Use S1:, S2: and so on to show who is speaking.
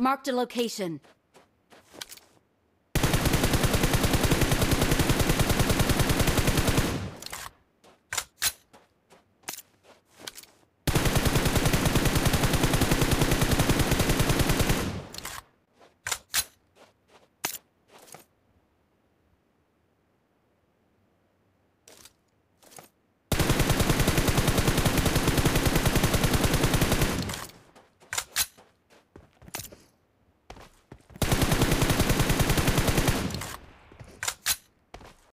S1: Marked a location.